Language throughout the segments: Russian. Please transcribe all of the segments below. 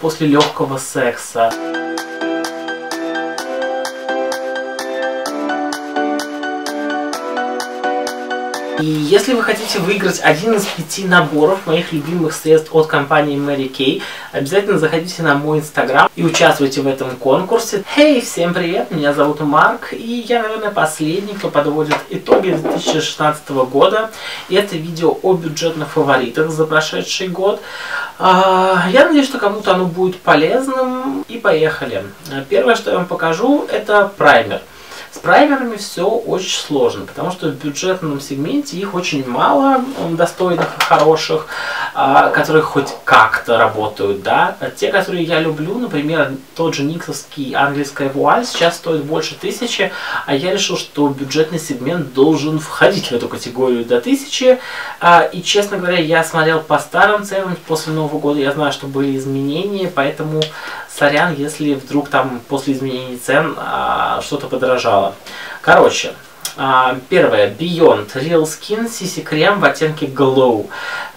после легкого секса. И если вы хотите выиграть один из пяти наборов моих любимых средств от компании Mary Kay, обязательно заходите на мой инстаграм и участвуйте в этом конкурсе. Хей, hey, всем привет, меня зовут Марк, и я, наверное, последний, кто подводит итоги 2016 года. И это видео о бюджетных фаворитах за прошедший год. А, я надеюсь, что кому-то оно будет полезным. И поехали. Первое, что я вам покажу, это праймер. С праймерами все очень сложно, потому что в бюджетном сегменте их очень мало достойных и хороших, а, которые хоть как-то работают, да. Те, которые я люблю, например, тот же никсовский английская вуаль сейчас стоит больше тысячи, а я решил, что бюджетный сегмент должен входить в эту категорию до тысячи. А, и, честно говоря, я смотрел по старым ценам после Нового года, я знаю, что были изменения, поэтому сорян, если вдруг там после изменений цен а, что-то подорожало. Короче, а, первое, Beyond Real Skin CC крем в оттенке Glow.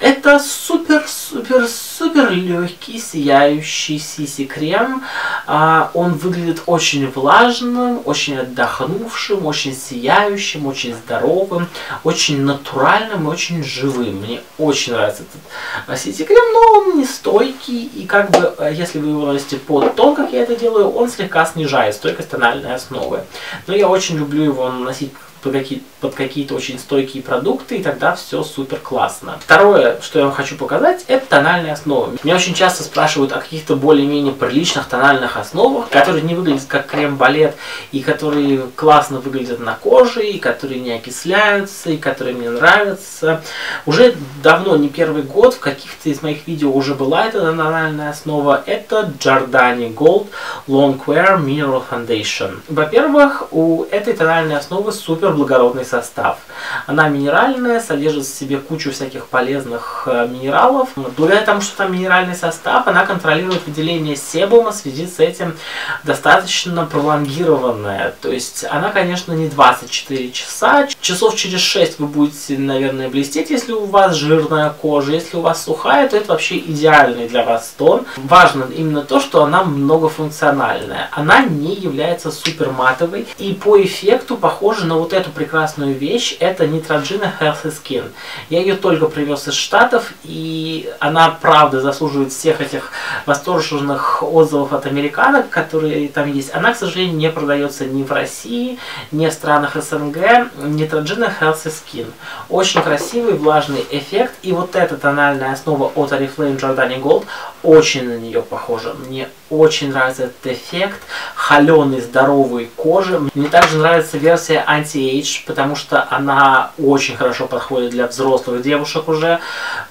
Это супер-супер-супер легкий, сияющий CC крем. А, он выглядит очень влажным, очень отдохнувшим, очень сияющим, очень здоровым, очень натуральным и очень живым. Мне очень нравится этот CC крем, но он не стойкий. И как бы, э, если вы его носите под тон, как я это делаю, он слегка снижает стойкость тональной основы. Но я очень люблю его носить под какие-то под какие очень стойкие продукты, и тогда все супер классно. Второе, что я вам хочу показать, это тональные основы. Меня очень часто спрашивают о каких-то более-менее приличных тональных основах, которые не выглядят как крем-балет, и которые классно выглядят на коже, и которые не окисляются, и которые мне нравятся. Уже давно, не первый год, в каких-то из моих видео уже была эта тональная основа. Это Giordani Gold Long Wear Mineral Foundation. Во-первых, у этой тональной основы супер супер благородный состав. Она минеральная, содержит в себе кучу всяких полезных э, минералов. Благодаря тому, что там минеральный состав, она контролирует выделение себума, в связи с этим достаточно пролонгированная. То есть она, конечно, не 24 часа. Часов через 6 вы будете, наверное, блестеть, если у вас жирная кожа. Если у вас сухая, то это вообще идеальный для вас тон. Важно именно то, что она многофункциональная. Она не является супер матовой и по эффекту похожа на вот эту прекрасную вещь. Это Neutrogena Healthy Skin. Я ее только привез из Штатов, и она, правда, заслуживает всех этих восторженных отзывов от американок, которые там есть. Она, к сожалению, не продается ни в России, ни в странах СНГ. Neutrogena Healthy Skin. Очень красивый, влажный эффект. И вот эта тональная основа от Oriflame Giordani Gold очень на нее похожа. Мне очень нравится этот эффект холеной, здоровой кожи. Мне также нравится версия Anti-Age, потому что она очень хорошо подходит для взрослых девушек уже.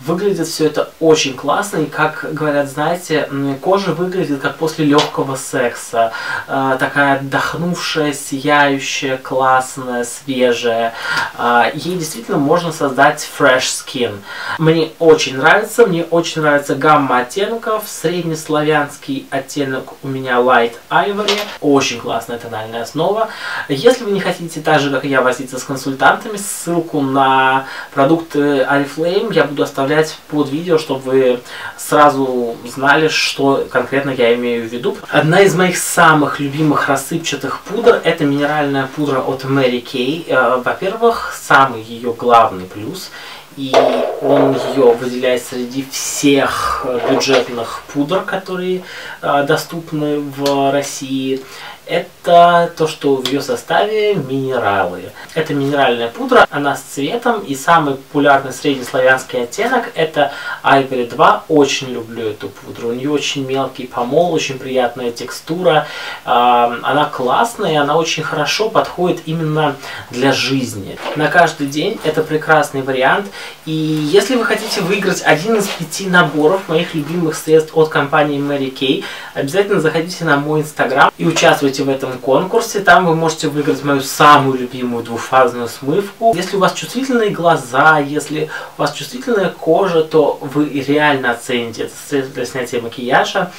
Выглядит все это очень классно, и как говорят, знаете, кожа выглядит как после легкого секса. Э, такая отдохнувшая, сияющая, классная, свежая. Э, ей действительно можно создать fresh skin. Мне очень нравится, мне очень нравится гамма оттенков, среднеславянский оттенок у меня Light Ivory, очень классная тональная основа. Если вы не хотите так же, как я, возиться с консультантами, ссылку на продукты Oriflame я буду оставлять под видео, чтобы вы сразу знали, что конкретно я имею в виду. Одна из моих самых любимых рассыпчатых пудр это минеральная пудра от Mary Kay. Э, во-первых, самый ее главный плюс и он ее выделяет среди всех бюджетных пудр, которые э, доступны в России это то, что в ее составе минералы. Это минеральная пудра, она с цветом, и самый популярный среднеславянский оттенок это Ivory 2. Очень люблю эту пудру. У нее очень мелкий помол, очень приятная текстура. Она классная, она очень хорошо подходит именно для жизни. На каждый день это прекрасный вариант. И если вы хотите выиграть один из пяти наборов моих любимых средств от компании Mary Kay, обязательно заходите на мой инстаграм и участвуйте в этом конкурсе. Там вы можете выиграть мою самую любимую двухфазную смывку. Если у вас чувствительные глаза, если у вас чувствительная кожа, то вы реально оцените это средство для снятия макияжа.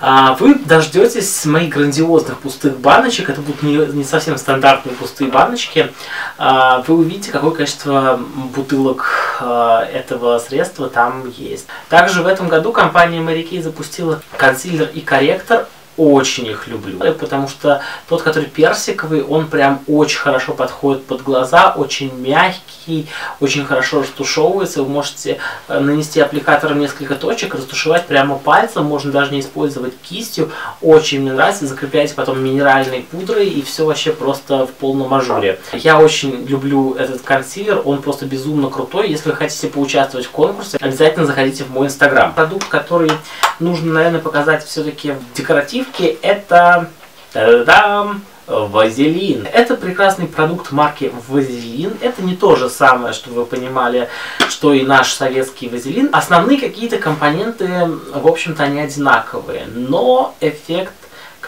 А, вы дождетесь моих грандиозных пустых баночек. Это будут не, не совсем стандартные пустые баночки. А, вы увидите, какое количество бутылок а, этого средства там есть. Также в этом году компания Kay запустила консилер и корректор очень их люблю, потому что тот, который персиковый, он прям очень хорошо подходит под глаза, очень мягкий, очень хорошо растушевывается. Вы можете э, нанести аппликатором несколько точек, растушевать прямо пальцем, можно даже не использовать кистью. Очень мне нравится, закрепляете потом минеральной пудрой и все вообще просто в полном ажуре. Я очень люблю этот консилер, он просто безумно крутой. Если вы хотите поучаствовать в конкурсе, обязательно заходите в мой инстаграм. Продукт, который нужно, наверное, показать все-таки декоратив наливки это та-дам, Вазелин. Это прекрасный продукт марки Вазелин. Это не то же самое, что вы понимали, что и наш советский Вазелин. Основные какие-то компоненты, в общем-то, они одинаковые, но эффект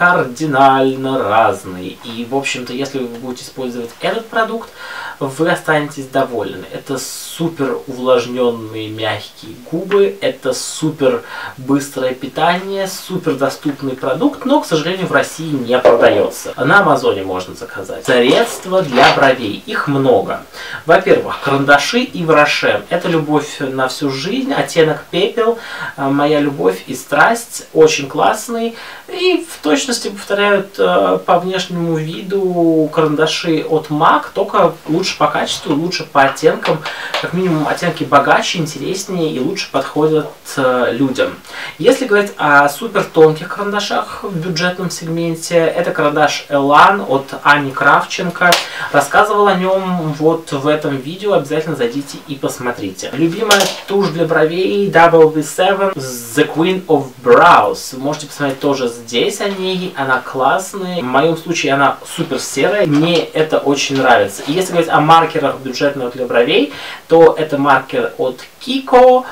кардинально разный. И, в общем-то, если вы будете использовать этот продукт, вы останетесь довольны. Это супер увлажненные мягкие губы, это супер быстрое питание, супер доступный продукт, но, к сожалению, в России не продается. На Амазоне можно заказать. Средства для бровей. Их много. Во-первых, карандаши и враше. Это любовь на всю жизнь, оттенок пепел, э, моя любовь и страсть. Очень классный. И в точности повторяют э, по внешнему виду карандаши от MAC, только лучше по качеству, лучше по оттенкам. Как минимум оттенки богаче, интереснее и лучше подходят э, людям. Если говорить о супер тонких карандашах в бюджетном сегменте, это карандаш Elan от Ани Кравченко. Рассказывал о нем вот в этом видео, обязательно зайдите и посмотрите. Любимая тушь для бровей W7 The Queen of Brows. Можете посмотреть тоже здесь о ней, она классная. В моем случае она супер серая, мне это очень нравится. И если говорить о маркерах бюджетных для бровей, то это маркер от Kiko,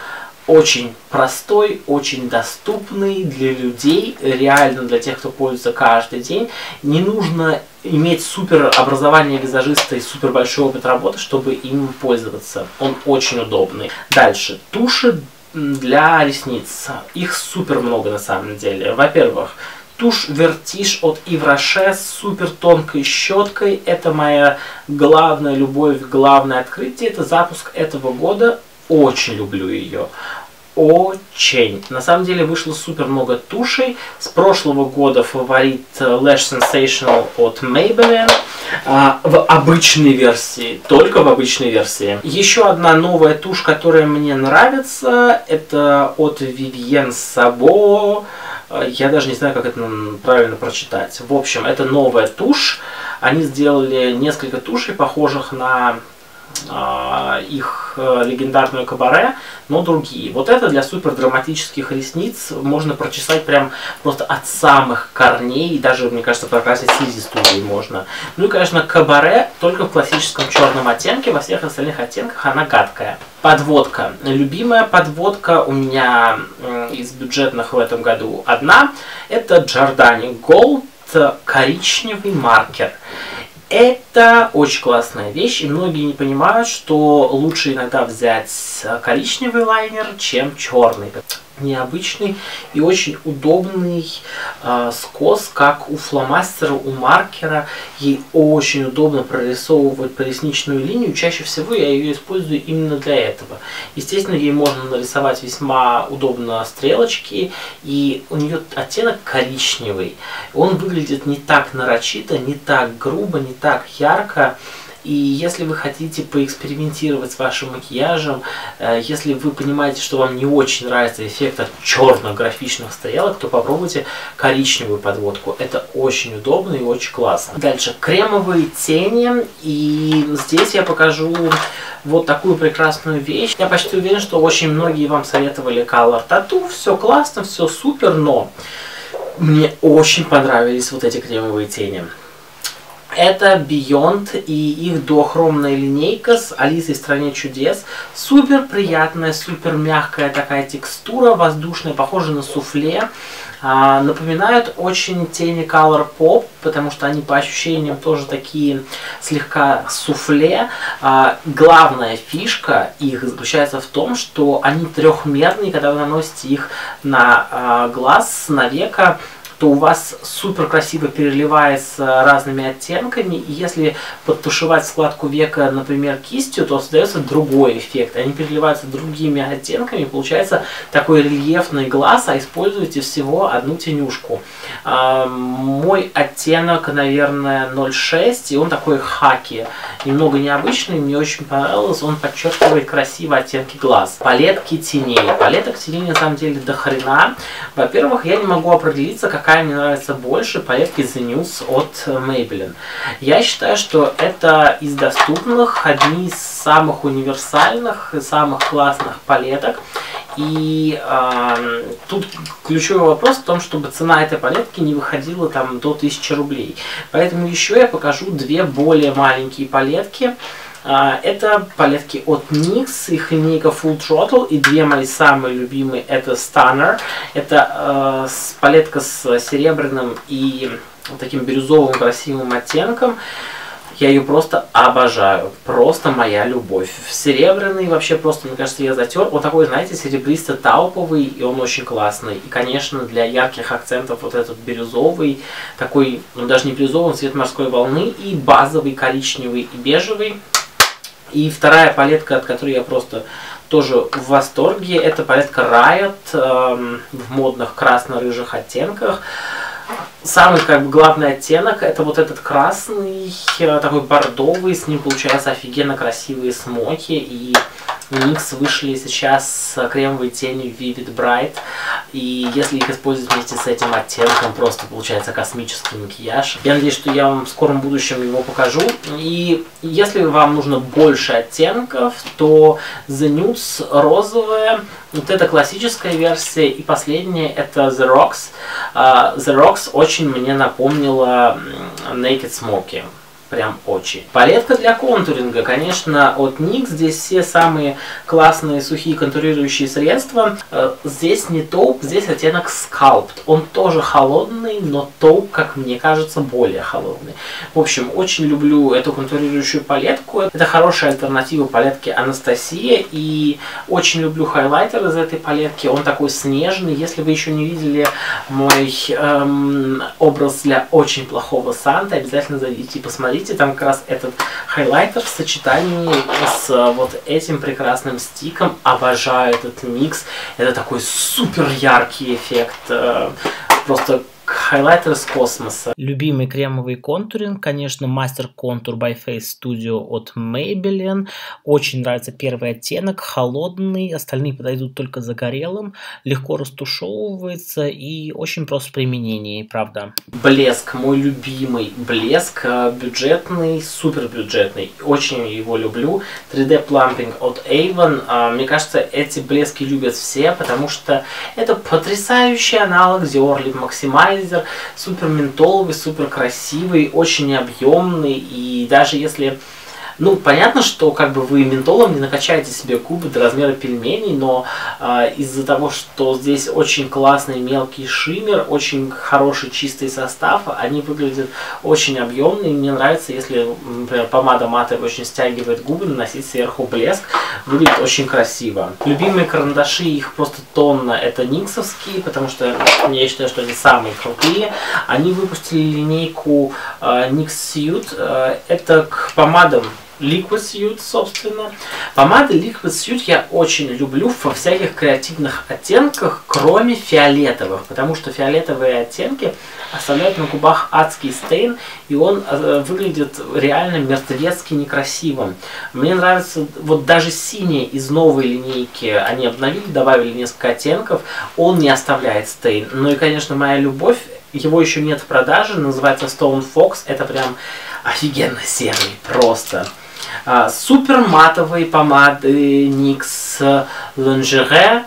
очень простой, очень доступный для людей, реально для тех, кто пользуется каждый день. Не нужно иметь супер образование визажиста и супер большой опыт работы, чтобы им пользоваться. Он очень удобный. Дальше. Туши для ресниц. Их супер много на самом деле. Во-первых, Тушь Вертиш от Ивраше с супер тонкой щеткой. Это моя главная любовь, главное открытие. Это запуск этого года. Очень люблю ее. Очень. На самом деле вышло супер много тушей. С прошлого года фаворит э, Lash Sensational от Maybelline. А, в обычной версии. Только в обычной версии. Еще одна новая тушь, которая мне нравится. Это от Vivienne Sabo. Я даже не знаю, как это правильно прочитать. В общем, это новая тушь. Они сделали несколько тушей, похожих на их э, легендарную кабаре, но другие. Вот это для супер драматических ресниц можно прочесать прям просто от самых корней, даже, мне кажется, прокрасить слизистую можно. Ну и, конечно, кабаре только в классическом черном оттенке, во всех остальных оттенках она гадкая. Подводка. Любимая подводка у меня из бюджетных в этом году одна. Это Giordani Gold коричневый маркер. Это очень классная вещь, и многие не понимают, что лучше иногда взять коричневый лайнер, чем черный необычный и очень удобный э, скос, как у фломастера, у маркера. Ей очень удобно прорисовывать поясничную линию. Чаще всего я ее использую именно для этого. Естественно, ей можно нарисовать весьма удобно стрелочки, и у нее оттенок коричневый. Он выглядит не так нарочито, не так грубо, не так ярко. И если вы хотите поэкспериментировать с вашим макияжем, э, если вы понимаете, что вам не очень нравится эффект от черных графичных стрелок, то попробуйте коричневую подводку. Это очень удобно и очень классно. Дальше, кремовые тени. И здесь я покажу вот такую прекрасную вещь. Я почти уверен, что очень многие вам советовали Color Tattoo. Все классно, все супер, но мне очень понравились вот эти кремовые тени. Это Beyond и их дуохромная линейка с Алисой в стране чудес. Супер приятная, супер мягкая такая текстура, воздушная, похожа на суфле. А, напоминают очень тени Color Pop, потому что они по ощущениям тоже такие слегка суфле. А, главная фишка их заключается в том, что они трехмерные, когда вы наносите их на а, глаз, на века, то у вас супер красиво переливается разными оттенками, и если подтушевать складку века, например, кистью, то создается другой эффект. Они переливаются другими оттенками, получается такой рельефный глаз, а используете всего одну тенюшку. А, мой оттенок, наверное, 0,6, и он такой хаки. Немного необычный, мне очень понравилось, он подчеркивает красиво оттенки глаз. Палетки теней. Палеток теней на самом деле до хрена. Во-первых, я не могу определиться, как какая мне нравится больше, палетки The News от Maybelline. Я считаю, что это из доступных одни из самых универсальных самых классных палеток. И э, тут ключевой вопрос в том, чтобы цена этой палетки не выходила там до 1000 рублей. Поэтому еще я покажу две более маленькие палетки. А, это палетки от NYX, их линейка Full Throttle, и две мои самые любимые, это Stunner. Это э, палетка с серебряным и таким бирюзовым красивым оттенком. Я ее просто обожаю. Просто моя любовь. Серебряный вообще просто, мне кажется, я затер. Вот такой, знаете, серебристо-тауповый, и он очень классный. И, конечно, для ярких акцентов вот этот бирюзовый, такой, ну даже не бирюзовый, цвет морской волны, и базовый коричневый и бежевый. И вторая палетка, от которой я просто тоже в восторге, это палетка Riot э, в модных красно-рыжих оттенках. Самый как бы главный оттенок это вот этот красный, э, такой бордовый, с ним получаются офигенно красивые смоки и Микс вышли сейчас кремовые тени Vivid Bright. И если их использовать вместе с этим оттенком, просто получается космический макияж. Я надеюсь, что я вам в скором будущем его покажу. И если вам нужно больше оттенков, то The Nudes розовая. Вот это классическая версия. И последняя это The Rocks. Uh, The Rocks очень мне напомнила Naked Smoky прям очень. Палетка для контуринга, конечно, от NYX. Здесь все самые классные сухие контурирующие средства. Э, здесь не топ, здесь оттенок Sculpt. Он тоже холодный, но топ, как мне кажется, более холодный. В общем, очень люблю эту контурирующую палетку. Это хорошая альтернатива палетке Анастасия. И очень люблю хайлайтер из этой палетки. Он такой снежный. Если вы еще не видели мой эм, образ для очень плохого Санта, обязательно зайдите и посмотрите смотрите, там как раз этот хайлайтер в сочетании с э, вот этим прекрасным стиком. Обожаю этот микс. Это такой супер яркий эффект. Э, просто хайлайтер из космоса. Любимый кремовый контуринг, конечно, мастер контур by Face Studio от Maybelline. Очень нравится первый оттенок, холодный, остальные подойдут только загорелым, легко растушевывается и очень просто в применении, правда. Блеск, мой любимый блеск, э, бюджетный, супер бюджетный, очень его люблю. 3D Plumping от Avon, э, мне кажется, эти блески любят все, потому что это потрясающий аналог Dior Lip Maximize Moisturizer, супер ментоловый, супер красивый, очень объемный, и даже если ну, понятно, что как бы вы ментолом не накачаете себе губы до размера пельменей, но э, из-за того, что здесь очень классный мелкий шиммер, очень хороший чистый состав, они выглядят очень объемные. Мне нравится, если, например, помада матовая очень стягивает губы, наносить сверху блеск, выглядит очень красиво. Любимые карандаши, их просто тонна, это никсовские, потому что я считаю, что они самые крутые. Они выпустили линейку э, NYX Suit, э, это к помадам Liquid Suit, собственно. Помады Liquid Suit я очень люблю во всяких креативных оттенках, кроме фиолетовых, потому что фиолетовые оттенки оставляют на губах адский стейн, и он э, выглядит реально мертвецки некрасивым. Мне нравится, вот даже синий из новой линейки, они обновили, добавили несколько оттенков, он не оставляет стейн. Ну и, конечно, моя любовь, его еще нет в продаже, называется Stone Fox, это прям офигенно серый, просто. А, супер матовые помады NYX Lingerie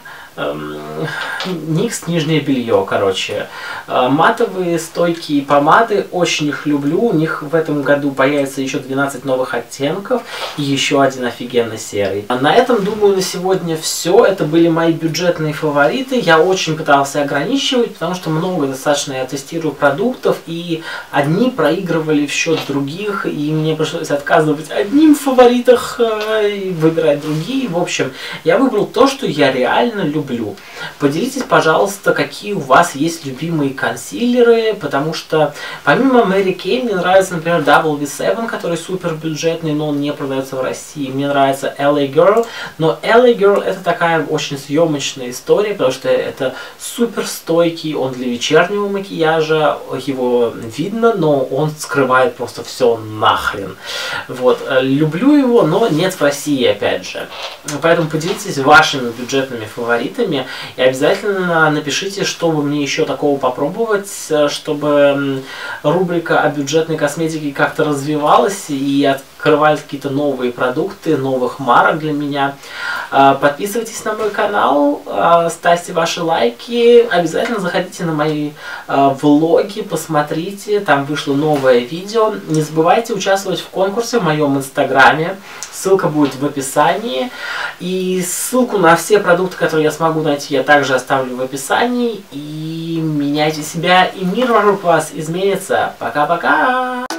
Никс нижнее белье, короче. Э, матовые стойкие помады, очень их люблю. У них в этом году появится еще 12 новых оттенков и еще один офигенно серый. А на этом, думаю, на сегодня все. Это были мои бюджетные фавориты. Я очень пытался ограничивать, потому что много достаточно я тестирую продуктов, и одни проигрывали в счет других, и мне пришлось отказывать одним фаворитах э, и выбирать другие. В общем, я выбрал то, что я реально люблю люблю. Поделитесь, пожалуйста, какие у вас есть любимые консилеры, потому что помимо Mary Kay мне нравится, например, WV7, который супер бюджетный, но он не продается в России. Мне нравится LA Girl, но LA Girl это такая очень съемочная история, потому что это супер стойкий, он для вечернего макияжа, его видно, но он скрывает просто все нахрен. Вот, люблю его, но нет в России, опять же. Поэтому поделитесь вашими бюджетными фаворитами и обязательно напишите, что бы мне еще такого попробовать, чтобы рубрика о бюджетной косметике как-то развивалась и открывались какие-то новые продукты, новых марок для меня. А, подписывайтесь на мой канал, а, ставьте ваши лайки, обязательно заходите на мои а, влоги, посмотрите, там вышло новое видео. Не забывайте участвовать в конкурсе в моем инстаграме, ссылка будет в описании. И ссылку на все продукты, которые я смогу найти, я также оставлю в описании. И меняйте себя, и мир вокруг вас изменится. Пока-пока!